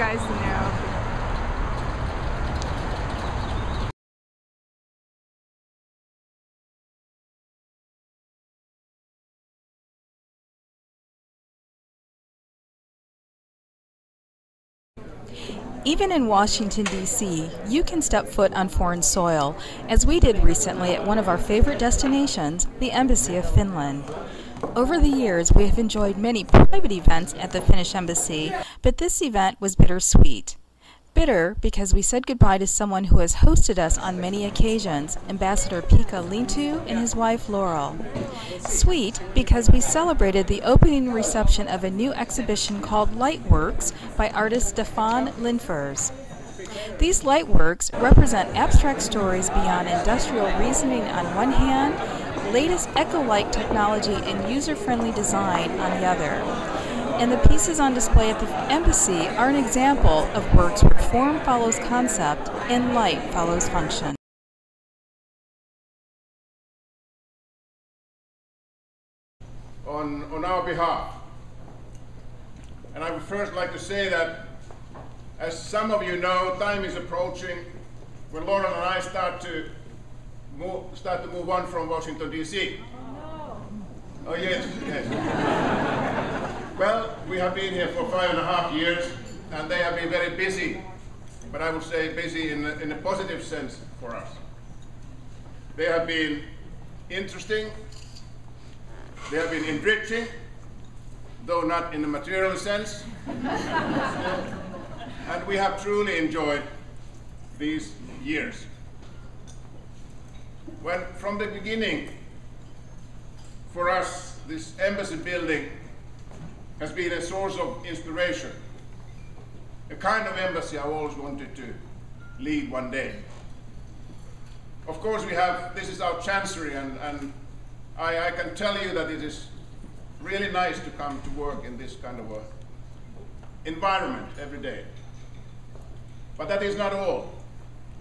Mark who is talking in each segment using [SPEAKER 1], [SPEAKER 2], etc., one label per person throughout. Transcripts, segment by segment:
[SPEAKER 1] guys know.
[SPEAKER 2] Even in Washington, D.C., you can step foot on foreign soil, as we did recently at one of our favorite destinations, the Embassy of Finland. Over the years, we have enjoyed many private events at the Finnish Embassy, but this event was bittersweet. Bitter because we said goodbye to someone who has hosted us on many occasions, Ambassador Pekka Lintu and his wife Laurel. Sweet because we celebrated the opening reception of a new exhibition called Lightworks by artist Stefan Lindfors. These lightworks represent abstract stories beyond industrial reasoning on one hand, latest eco-like technology and user-friendly design on the other and the pieces on display at the embassy are an example of works where form follows concept and light follows function.
[SPEAKER 3] On, on our behalf. And I would first like to say that, as some of you know, time is approaching when Laurel and I start to move, start to move on from Washington, D.C. Oh, no. oh yes, yes. Well, we have been here for five and a half years, and they have been very busy, but I would say busy in in a positive sense for us. They have been interesting, they have been enriching, though not in a material sense, and we have truly enjoyed these years. When, from the beginning, for us, this embassy building has been a source of inspiration, a kind of embassy I always wanted to lead one day. Of course, we have, this is our chancery, and, and I, I can tell you that it is really nice to come to work in this kind of a environment every day. But that is not all.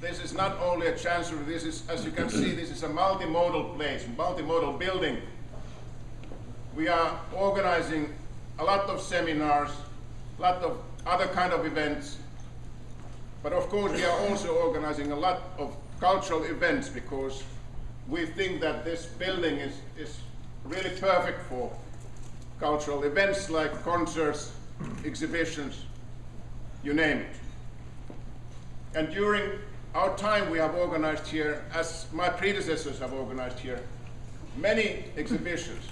[SPEAKER 3] This is not only a chancery, this is, as you can see, this is a multimodal place, multimodal building. We are organizing a lot of seminars, a lot of other kind of events. But of course, we are also organizing a lot of cultural events because we think that this building is, is really perfect for cultural events like concerts, exhibitions, you name it. And during our time we have organized here, as my predecessors have organized here, many exhibitions.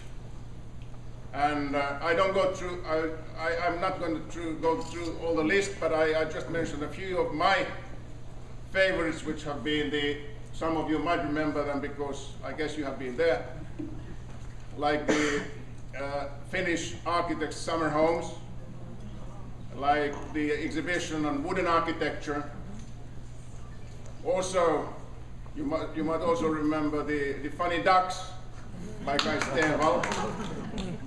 [SPEAKER 3] And uh, I don't go through, I, I, am not going to go through all the list, but I, I, just mentioned a few of my favorites, which have been the, some of you might remember them because I guess you have been there, like the uh, Finnish architects' summer homes, like the exhibition on wooden architecture. Also, you might, you might also remember the, the funny ducks by Kai Stenvall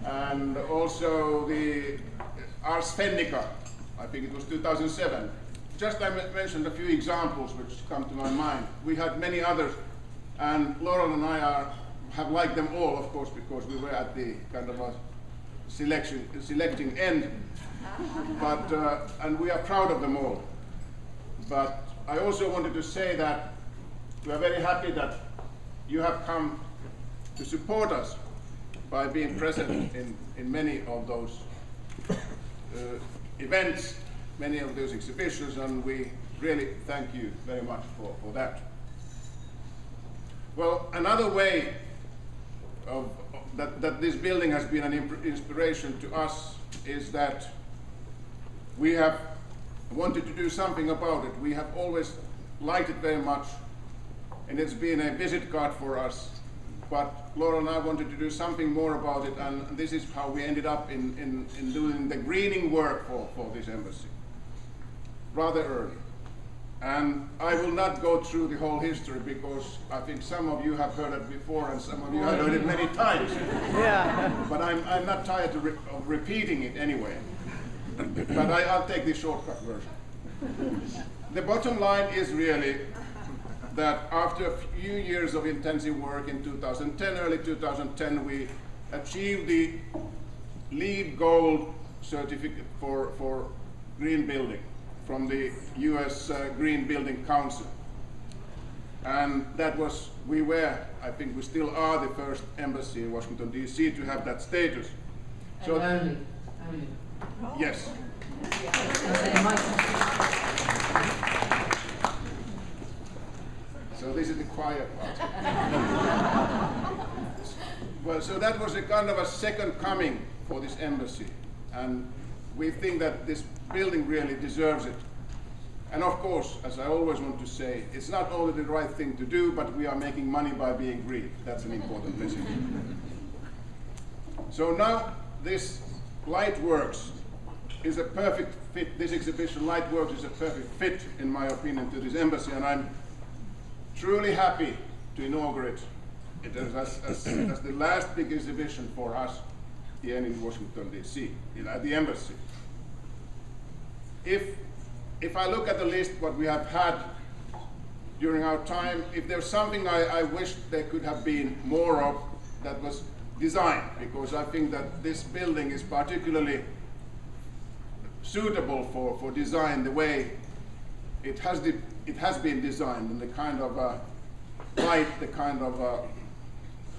[SPEAKER 3] and also the Ars Fennica, I think it was 2007. Just I mentioned a few examples which come to my mind. We had many others, and Laurel and I are, have liked them all, of course, because we were at the kind of a selection, selecting end. But, uh, and we are proud of them all. But I also wanted to say that we are very happy that you have come to support us by being present in, in many of those uh, events, many of those exhibitions, and we really thank you very much for, for that. Well, another way of, that, that this building has been an inspiration to us is that we have wanted to do something about it. We have always liked it very much, and it's been a visit card for us but Laurel and I wanted to do something more about it, and this is how we ended up in, in, in doing the greening work for, for this embassy, rather early. And I will not go through the whole history because I think some of you have heard it before and some of you have heard it many times. Yeah. But I'm, I'm not tired re of repeating it anyway. But I, I'll take the shortcut version. The bottom line is really that after a few years of intensive work in 2010, early 2010, we achieved the LEED Gold certificate for, for green building. from the US uh, Green Building Council. And that was, we were, I think we still are the first embassy in Washington DC to have that status.
[SPEAKER 1] So and only, only.
[SPEAKER 3] Yes. So this is the quiet part. well, so that was a kind of a second coming for this embassy. And we think that this building really deserves it. And of course, as I always want to say, it's not only the right thing to do, but we are making money by being green. That's an important message. so now this Lightworks is a perfect fit. This exhibition, Lightworks, is a perfect fit, in my opinion, to this embassy, and I'm truly happy to inaugurate it as, as, as the last big exhibition for us here in Washington, D.C., at the embassy. If, if I look at the list, what we have had during our time, if there's something I, I wish there could have been more of, that was design, because I think that this building is particularly suitable for, for design the way it has, the, it has been designed and the kind of uh, light, the kind of uh,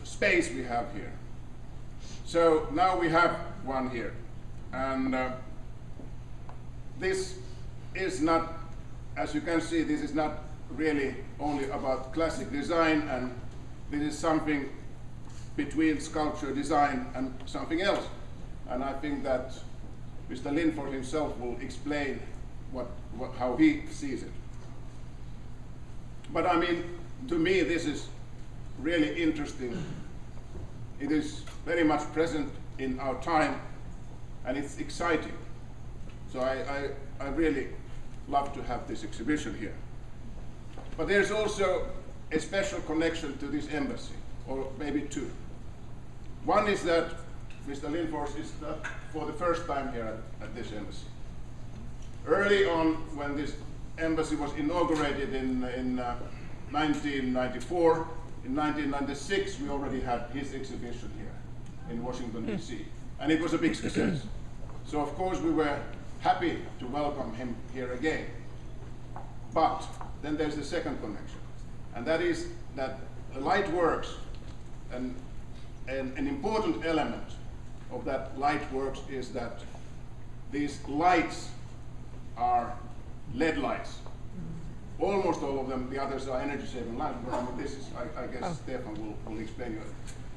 [SPEAKER 3] space we have here. So now we have one here. And uh, this is not, as you can see, this is not really only about classic design and this is something between sculpture design and something else. And I think that Mr. Lindfors himself will explain what, what, how he sees it. But I mean, to me, this is really interesting. It is very much present in our time, and it's exciting. So I, I, I really love to have this exhibition here. But there's also a special connection to this embassy, or maybe two. One is that Mr. Lindfors is for the first time here at, at this embassy. Early on, when this embassy was inaugurated in, in uh, 1994, in 1996 we already had his exhibition here in Washington, D.C. And it was a big success. So of course we were happy to welcome him here again. But then there's the second connection, and that is that the light works and an, an important element of that Lightworks is that these lights are LED lights. Mm-hmm. Almost all of them, the others are energy saving lights, but I mean, this is, I, I guess oh. Stefan will, will explain you.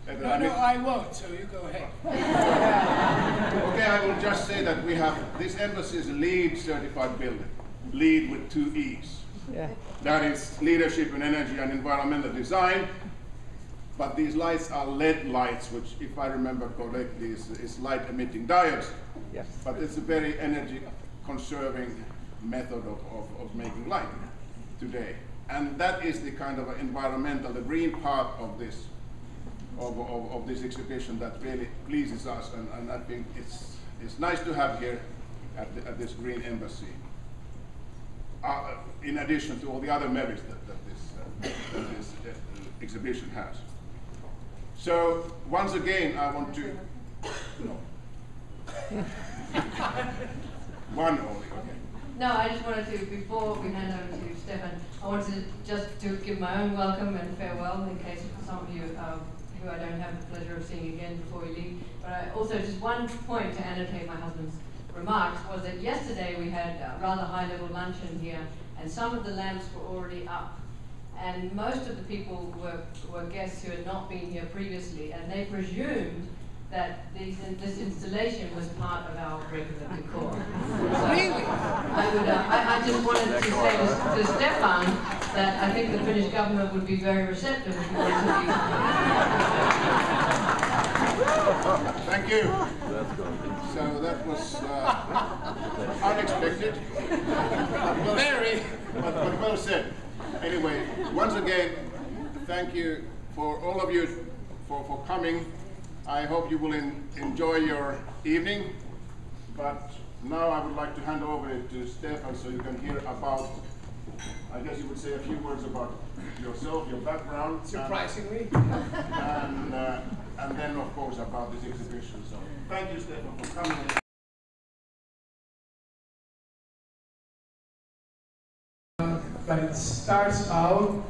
[SPEAKER 4] No, I no, I won't, so you go ahead.
[SPEAKER 3] okay, I will just say that we have, this embassy is a LEED certified building. LEED with two E's. Yeah. That is leadership in energy and environmental design. But these lights are LED lights, which, if I remember correctly, is, is light emitting diodes. Yes. But it's a very energy conserving method of, of, of making light today. And that is the kind of environmental, the green part of this of, of, of, this exhibition that really pleases us, and, and, I think it's, it's nice to have here at, the, at this Green Embassy, uh, in addition to all the other merits that, that this, uh, that this uh, exhibition has. So, once again, I want to, no. One only, okay.
[SPEAKER 1] No, I just wanted to, before we hand over to Stefan, I wanted to just to give my own welcome and farewell in case some of you um, who I don't have the pleasure of seeing again before we leave. But I also, just one point to annotate my husband's remarks was that yesterday we had a rather high level luncheon here and some of the lamps were already up. And most of the people were, were guests who had not been here previously and they presumed that these, this installation was part of our regular decor. So really? I, would, uh, I, I, just wanted to say to, to, Stefan that I think the Finnish government would be very receptive if you wanted to
[SPEAKER 3] Thank you. So that was uh, unexpected.
[SPEAKER 4] Very.
[SPEAKER 3] But, but well said. Anyway, once again, thank you for all of you for, for coming. I hope you will in, enjoy your evening. But now I would like to hand over to Stefan so you can hear about, I guess you would say a few words about yourself, your background.
[SPEAKER 4] Surprisingly.
[SPEAKER 3] And, and, uh, and then, of course, about this exhibition. So thank you, Stefan, for coming.
[SPEAKER 5] It starts out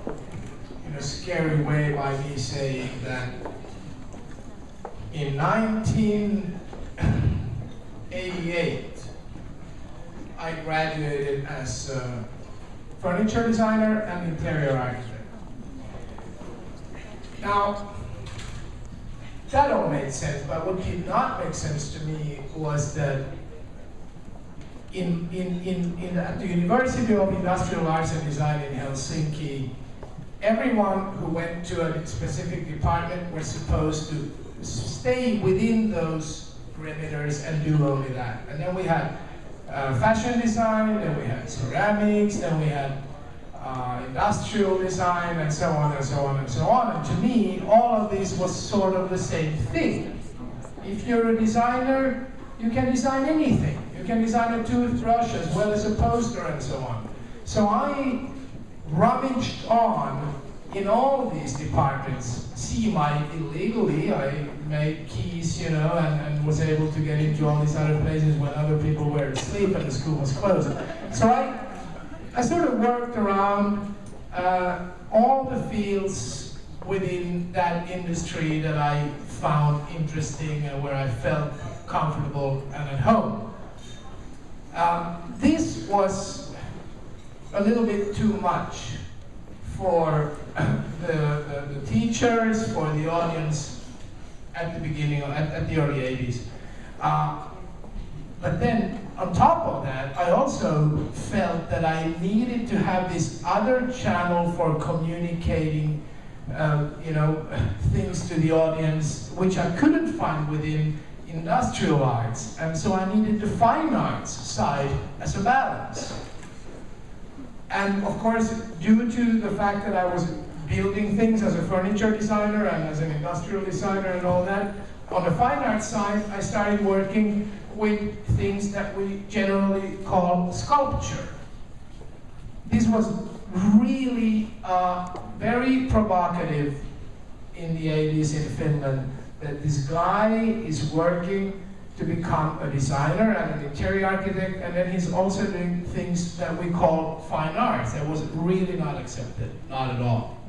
[SPEAKER 5] in a scary way by me saying that in 1988, I graduated as a furniture designer and interior architect. Now, that all made sense, but what did not make sense to me was that in, in, in, in at the University of Industrial Arts and Design in Helsinki, everyone who went to a specific department was supposed to stay within those perimeters and do only that. And then we had uh, fashion design, then we had ceramics, then we had uh, industrial design, and so on and so on and so on. And to me, all of this was sort of the same thing. If you're a designer, you can design anything. You can design a toothbrush as well as a poster and so on. So I rummaged on in all these departments, semi-illegally. I made keys, you know, and, and was able to get into all these other places when other people were asleep and the school was closed. So I, I sort of worked around uh, all the fields within that industry that I found interesting and where I felt comfortable and at home. Um, this was a little bit too much for the, the, the, teachers, for the audience at the beginning, at, at the early 80s. Uh, but then, on top of that, I also felt that I needed to have this other channel for communicating, uh, you know, things to the audience, which I couldn't find within industrial arts. And so I needed the fine arts side as a balance. And of course, due to the fact that I was building things as a furniture designer and as an industrial designer and all that, on the fine arts side, I started working with things that we generally call sculpture. This was really uh, very provocative in the 80s in Finland that this guy is working to become a designer and an interior architect, and then he's also doing things that we call fine arts. That was really not accepted, not at all.